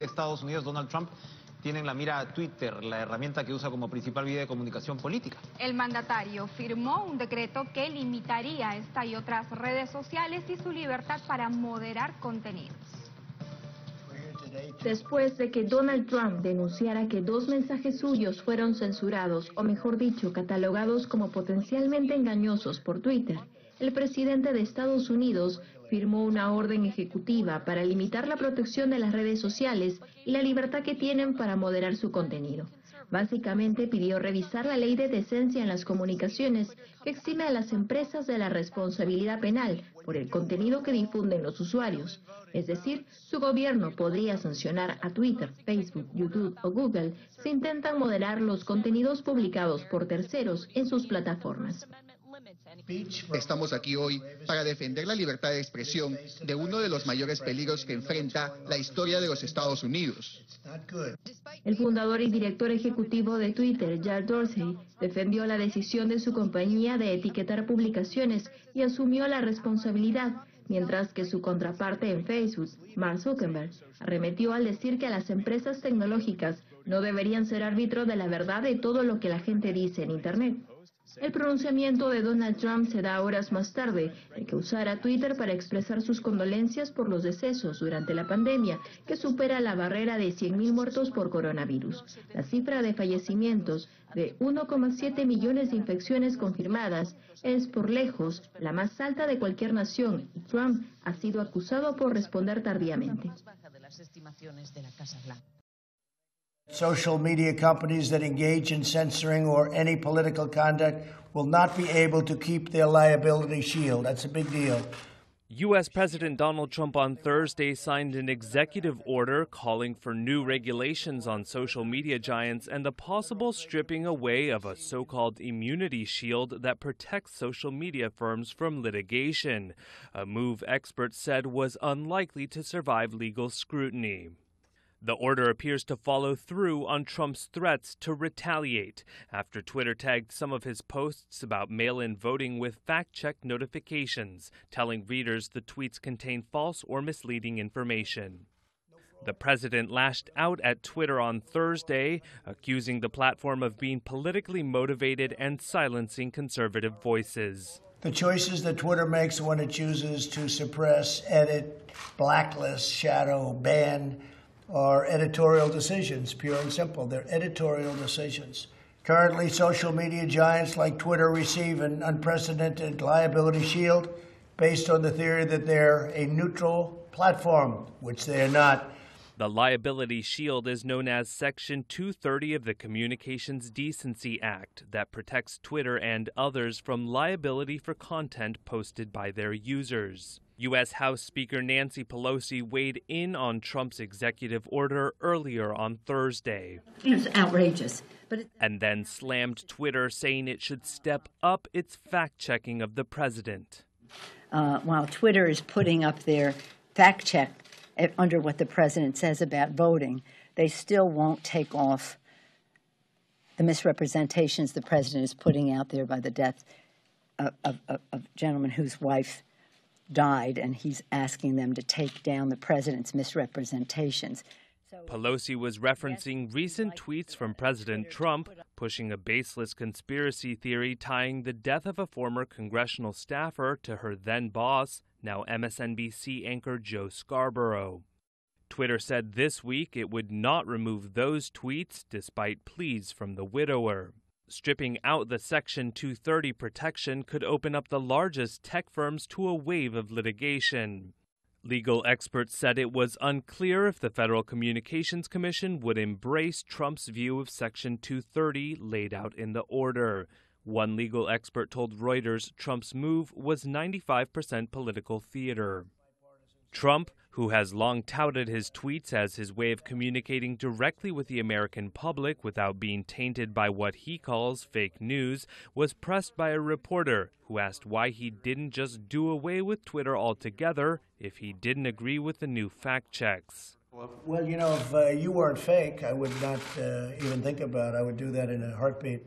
Estados Unidos, Donald Trump, tiene en la mira a Twitter, la herramienta que usa como principal vía de comunicación política. El mandatario firmó un decreto que limitaría esta y otras redes sociales y su libertad para moderar contenidos. Después de que Donald Trump denunciara que dos mensajes suyos fueron censurados, o mejor dicho, catalogados como potencialmente engañosos por Twitter, el presidente de Estados Unidos firmó una orden ejecutiva para limitar la protección de las redes sociales y la libertad que tienen para moderar su contenido. Básicamente pidió revisar la ley de decencia en las comunicaciones que exime a las empresas de la responsabilidad penal por el contenido que difunden los usuarios. Es decir, su gobierno podría sancionar a Twitter, Facebook, YouTube o Google si intentan moderar los contenidos publicados por terceros en sus plataformas. Estamos aquí hoy para defender la libertad de expresión de uno de los mayores peligros que enfrenta la historia de los Estados Unidos. El fundador y director ejecutivo de Twitter, Jack Dorsey, defendió la decisión de su compañía de etiquetar publicaciones y asumió la responsabilidad, mientras que su contraparte en Facebook, Mark Zuckerberg, arremetió al decir que las empresas tecnológicas no deberían ser árbitro de la verdad de todo lo que la gente dice en Internet. El pronunciamiento de Donald Trump se da horas más tarde de que usara Twitter para expresar sus condolencias por los decesos durante la pandemia, que supera la barrera de 100.000 muertos por coronavirus. La cifra de fallecimientos de 1,7 millones de infecciones confirmadas es por lejos la más alta de cualquier nación y Trump ha sido acusado por responder tardíamente. Social media companies that engage in censoring or any political conduct will not be able to keep their liability shield. That's a big deal. U.S. President Donald Trump on Thursday signed an executive order calling for new regulations on social media giants and the possible stripping away of a so called immunity shield that protects social media firms from litigation, a move experts said was unlikely to survive legal scrutiny. The order appears to follow through on Trump's threats to retaliate after Twitter tagged some of his posts about mail in voting with fact check notifications, telling readers the tweets contain false or misleading information. The president lashed out at Twitter on Thursday, accusing the platform of being politically motivated and silencing conservative voices. The choices that Twitter makes when it chooses to suppress, edit, blacklist, shadow, ban, are editorial decisions, pure and simple. They're editorial decisions. Currently, social media giants like Twitter receive an unprecedented liability shield based on the theory that they're a neutral platform, which they are not. The liability shield is known as Section 230 of the Communications Decency Act that protects Twitter and others from liability for content posted by their users. U.S. House Speaker Nancy Pelosi weighed in on Trump's executive order earlier on Thursday. It's outrageous. But it- and then slammed Twitter, saying it should step up its fact checking of the president. Uh, while Twitter is putting up their fact check under what the president says about voting, they still won't take off the misrepresentations the president is putting out there by the death of, of, of a gentleman whose wife died, and he's asking them to take down the president's misrepresentations. Pelosi was referencing recent tweets from President Trump pushing a baseless conspiracy theory tying the death of a former congressional staffer to her then boss, now MSNBC anchor Joe Scarborough. Twitter said this week it would not remove those tweets despite pleas from the widower. Stripping out the Section 230 protection could open up the largest tech firms to a wave of litigation. Legal experts said it was unclear if the Federal Communications Commission would embrace Trump's view of Section 230 laid out in the order. One legal expert told Reuters Trump's move was 95% political theater. Trump, who has long touted his tweets as his way of communicating directly with the American public without being tainted by what he calls fake news, was pressed by a reporter who asked why he didn't just do away with Twitter altogether if he didn't agree with the new fact checks. Well, you know, if uh, you weren't fake, I would not uh, even think about it. I would do that in a heartbeat.